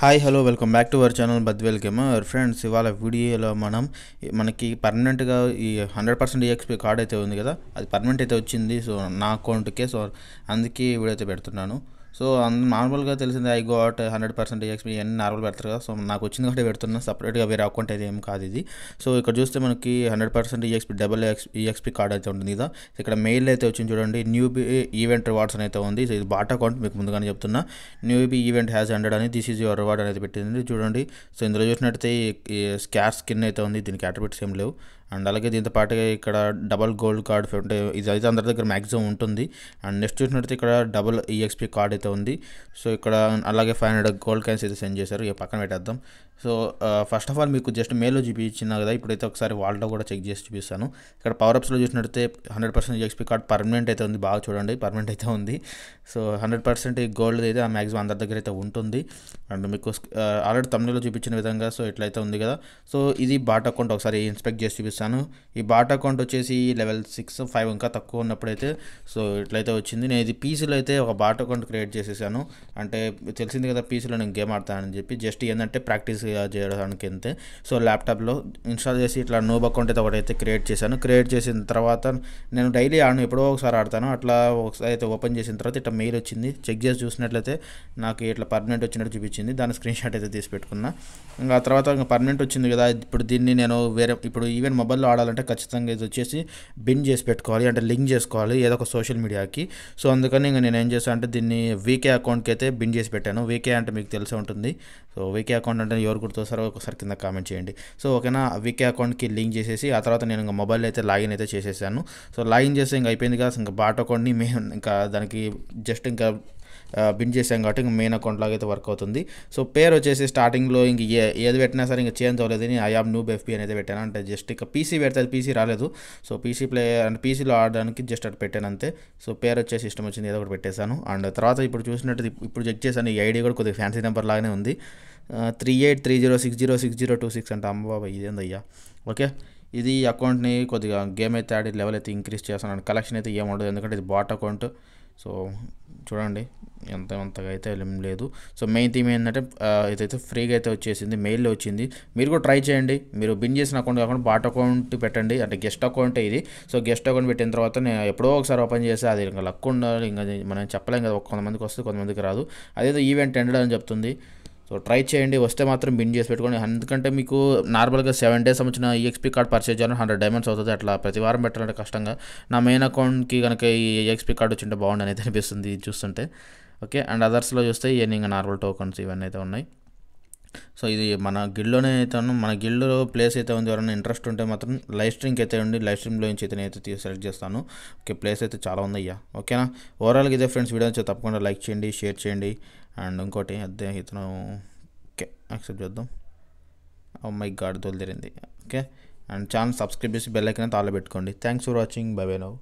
Hi hello welcome back to our channel Badvel gamer friends ఇవాళ వీడియోలో మనం మనకి పర్మనెంట్గా ఈ హండ్రెడ్ పర్సెంట్ ఈఎక్స్పీ కార్డ్ అయితే ఉంది కదా? అది పర్మనెంట్ అయితే వచ్చింది సో నా అకౌంట్కే సో అందుకే వీడియో అయితే పెడుతున్నాను. సో నార్మల్గా తెలిసింది I got hundred percent XP అన్ని నార్మల్ పెడతారు కదా. సో నాకు వచ్చింది కాబట్టి పెడుతున్నా. సపరేట్గా వేరే అకౌంట్ అయితే ఏం కాదు ఇది. సో ఇక్కడ చూస్తే మనకి hundred percent EXP double X EXP card అయితే ఉంటుంది కదా ఇక్కడ మెయిల్ అయితే వచ్చింది చూడండి. న్యూ బీ ఈవెంట్ రివార్డ్స్ అని అయితే ఉంది. సో ఇది బాటా అకౌంట్ మీకు ముందుగానే చెప్తున్నా. Newbie event has hundred అని దిస్ ఈజ్ యువర్ రివార్డ్ అనేది పెట్టింది చూడండి. సో ఇందులో చూసినట్టయితే ఈ స్కార్ స్కిన్ అయితే ఉంది. దీనికి అట్రిబ్యూట్స్ ఏం లేవు. అండ్ అలాగే దీంతో పాటుగా ఇక్కడ డబల్ గోల్డ్ కార్డ్ అంటే ఇది అయితే అందరి దగ్గర మ్యాక్సిమం ఉంటుంది. అండ్ నెక్స్ట్ చూసినట్టయితే ఇక్కడ డబల్ ఈఎక్స్పీ కార్డ్ అయితే ఉంది. సో ఇక్కడ అలాగే ఫైవ్ హండ్రెడ్ గోల్డ్ కాయిన్స్ అయితే సెండ్ చేశారు. ఇక పక్కన పెట్టేద్దాం. సో ఫస్ట్ ఆఫ్ ఆల్ మీకు జస్ట్ మేలో చూపించిన కదా ఇప్పుడైతే ఒకసారి వాళ్ళలో కూడా చెక్ చేసి చూపిస్తాను. ఇక్కడ పవర్ అప్స్లో చూసినట్టయితే hundred percent EXP card permanent అయితే ఉంది. బాగా చూడండి పర్మనెంట్ అయితే ఉంది. సో హండ్రెడ్ పర్సెంట్ ఈ గోల్డ్ అయితే ఆ మ్యాక్సిమం అందరి దగ్గర అయితే ఉంటుంది. అండ్ మీకు ఆల్రెడీ తమిళలో చూపించిన విధంగా సో ఇట్లయితే ఉంది కదా. సో ఇది బాట్ అకౌంట్ ఒకసారి ఇన్స్పెక్ట్ చేసి చూపిస్తాను. ఈ బాట్ అకౌంట్ వచ్చేసి లెవెల్ సిక్స్ ఫైవ్ ఇంకా తక్కువ ఉన్నప్పుడైతే సో ఇట్లయితే వచ్చింది. నేను ఇది పీసీలో అయితే ఒక బాట్ అకౌంట్ క్రియేట్ చేసేసాను. అంటే తెలిసింది కదా పీసీలో నేను గేమ్ ఆడతానని చెప్పి జస్ట్ ఏంటంటే ప్రాక్టీస్ చేయడానికి అంతే. సో ల్యాప్టాప్లో ఇన్స్టాల్ చేసి ఇట్లా నోబ్ అకౌంట్ అయితే ఒకటైతే క్రియేట్ చేశాను. క్రియేట్ చేసిన తర్వాత నేను డైలీ ఆడను ఎప్పుడో ఒకసారి ఆడతాను. అట్లా ఒకసారి అయితే ఓపెన్ చేసిన తర్వాత ఇట్లా మెయిల్ వచ్చింది. చెక్ చేసి చూసినట్లయితే నాకు ఇట్లా పర్మనెంట్ వచ్చినట్టు చూపించింది. దాని స్క్రీన్ షాట్ అయితే తీసి పెట్టుకున్నా. ఇంకా ఆ తర్వాత ఇంకా పర్మనెంట్ వచ్చింది కదా ఇప్పుడు దీన్ని నేను వేరే ఇప్పుడు ఈవెన్ మొబైల్లో ఆడాలంటే ఖచ్చితంగా ఇది వచ్చేసి బిన్ చేసి పెట్టుకోవాలి అంటే లింక్ చేసుకోవాలి ఏదో ఒక సోషల్ మీడియాకి. సో అందుకని ఇంకా నేను ఏం చేశాను అంటే దీన్ని వీకే అకౌంట్కి అయితే బిన్ చేసి పెట్టాను. వీకే అంటే మీకు తెలిసే ఉంటుంది. సో వీకే అకౌంట్ అంటే ఎవరు గుర్తొస్తారో ఒకసారి కింద కామెంట్ చేయండి. సో ఓకేనా? వీకే అకౌంట్కి లింక్ చేసేసి ఆ తర్వాత నేను ఇంకా మొబైల్ అయితే లాగిన్ అయితే చేసేసాను. సో లాగిన్ చేస్తే ఇంకా అయిపోయింది కదా. ఇంకా బాట్ అకౌంట్ని మేము ఇంకా దానికి జస్ట్ ఇంకా బిన్ చేసాం కాబట్టి ఇంక మెయిన్ అకౌంట్ లాగా అయితే వర్క్ అవుతుంది. సో పేరు వచ్చేసి స్టార్టింగ్లో ఇంక ఏ ఏది పెట్టినా సరే ఇంకా చేంజ్ అవ్వలేదని అని ఐ ఆమ్ న్యూ ఎఫ్పీ అనేది పెట్టాను. అంటే జస్ట్ ఇక పీసీ పెడితే అది పీసీ రాలేదు. సో పీసీ ప్లేయర్ అంటే పీసీలో ఆడడానికి జస్ట్ అటు పెట్టాను అంతే. సో పేరు వచ్చేసి ఇష్టం వచ్చింది ఏదో ఒకటి పెట్టేశాను. అండ్ తర్వాత ఇప్పుడు చూసినట్టు ఇప్పుడు చెక్ చేశాను ఈ ఐడి కూడా కొద్దిగా ఫ్యాన్సీ నెంబర్ లాగానే ఉంది. Three eight three zero six zero six zero two six అంటే అమ్మ బాబా ఇదేందయ్యా ఓకే? ఇది అకౌంట్ని కొద్దిగా గేమ్ అయితే ఆడి లెవెల్ అయితే ఇంక్రీజ్ చేస్తాను కలెక్షన్ అయితే ఏముండదు ఎందుకంటే ఇది బాట్ అకౌంట్ సో చూడండి. ఎంత అంతగా అయితే ఏం లేదు. సో మెయిన్ థీమ్ ఏంటంటే ఇదైతే ఫ్రీగా అయితే వచ్చేసింది మెయిల్లో వచ్చింది మీరు కూడా ట్రై చేయండి. మీరు బిన్ చేసిన అకౌంట్ కాకుండా బాట్ అకౌంట్ పెట్టండి. అంటే గెస్ట్ అకౌంట్ ఇది. సో గెస్ట్ అకౌంట్ పెట్టిన తర్వాత నేను ఎప్పుడో ఒకసారి ఓపెన్ చేస్తే అది ఇంకా లక్ ఉండాలి. ఇంకా మనం చెప్పలేం కదా కొంతమందికి వస్తే కొంతమందికి రాదు. అదేదో ఈవెంట్ ఎండెడ్ అని చెప్తుంది. సో ట్రై చేయండి. వస్తే మాత్రం బిన్ చేసి పెట్టుకోండి. ఎందుకంటే మీకు నార్మల్గా సెవెన్ డేస్ వచ్చిన ఈఎక్స్పీ కార్డ్ పర్చేజ్ చేయాలని హండ్రెడ్ డైమండ్స్ అవుతుంది. అట్లా ప్రతి వారం పెట్టాలంటే కష్టంగా. నా మెయిన్ అకౌంట్కి కనుక ఈ ఈఎక్స్పీ కార్డ్ వచ్చింటే బాగుండు అనేది అనిపిస్తుంది చూస్తుంటే. ఓకే అండ్ అదర్స్లో చూస్తే ఇవన్నీ ఇంకా నార్మల్ టోకన్స్ ఇవన్నీ అయితే ఉన్నాయి. సో ఇది మన గిల్లోనే అయితే ఉన్నాం. మన గిల్లో ప్లేస్ అయితే ఉంది. ఎవరైనా ఇంట్రెస్ట్ ఉంటే మాత్రం లైవ్ స్ట్రీమ్కి అయితే ఉండి లైవ్ స్ట్రీమ్లో నుంచి అయితే అయితే సెలెక్ట్ చేస్తాను. ఓకే ప్లేస్ అయితే చాలా ఉందయ్యా ఓకేనా? ఓవరాల్గా ఇదే ఫ్రెండ్స్ వీడియో వచ్చి తప్పకుండా లైక్ చేయండి షేర్ చేయండి. అండ్ ఇంకోటి అదే ఇతను ఓకే యాక్సెప్ట్ చేద్దాం. Oh ఓ మై గాడ్ తోలిదిరింది ఓకే? అండ్ ఛానల్ సబ్స్క్రైబ్ చేసి బెల్ ఐకన్ తాళ పెట్టుకోండి. Thanks for watching bye bye now